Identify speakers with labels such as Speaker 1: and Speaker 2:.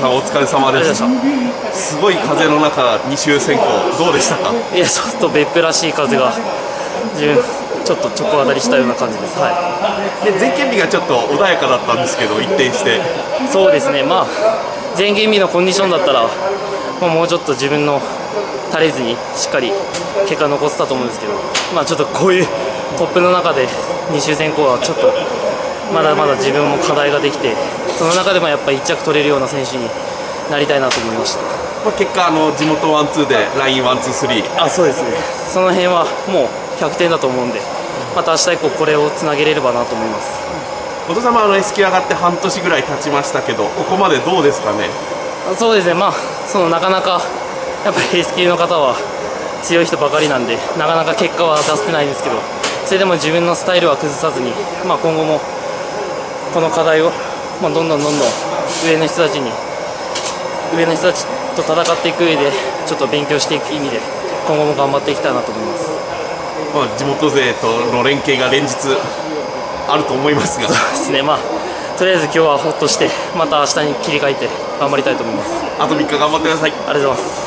Speaker 1: さんお疲れ様でした。すごい風の中2周選考どうでしたか？
Speaker 2: いやちょっと別府らしい風が自分ちょっと直当たりしたような感じです。はい。
Speaker 1: で前県日がちょっと穏やかだったんですけど一転して。
Speaker 2: そうですね。まあ前県日のコンディションだったら、まあ、もうちょっと自分の垂れずにしっかり結果残せたと思うんですけどまあちょっとこういうトップの中で2周選考はちょっとまだまだ自分も課題ができてその中でもやっぱり1着取れるような選手になりたいなと思いました。
Speaker 1: まあ、結果あの地元ワンツーでラインワンツースリー。
Speaker 2: あそうです。ねその辺はもう100点だと思うんでまた明日以降これをつなげれればなと思います。
Speaker 1: お父様あの S 級上がって半年ぐらい経ちましたけどここまでどうですかね？
Speaker 2: そうですね。まあそのなかなかやっぱり S 級の方は強い人ばかりなんでなかなか結果は出せないんですけどそれでも自分のスタイルは崩さずに、まあ、今後もこの課題を、まあ、どんどんどんどん上の人たちに上の人たちと戦っていく上でちょっと勉強していく意味で今後も頑張っていきたいなと思います。
Speaker 1: まあ、地元勢との連携が連日あると思いますが。
Speaker 2: そうですね。まあとりあえず今日はほっとしてまた明日に切り替えて頑張りたいと思います。
Speaker 1: あと3日頑張ってください。
Speaker 2: ありがとうございます